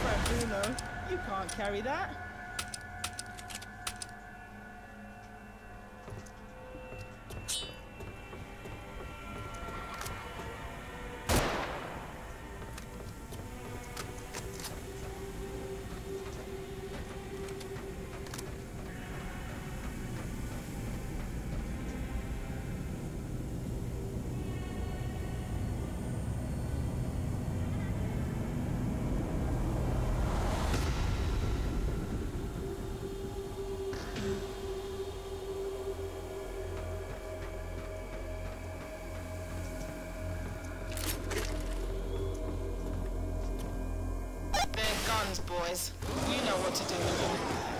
Bruno. You can't carry that. Guns, boys. You know what to do.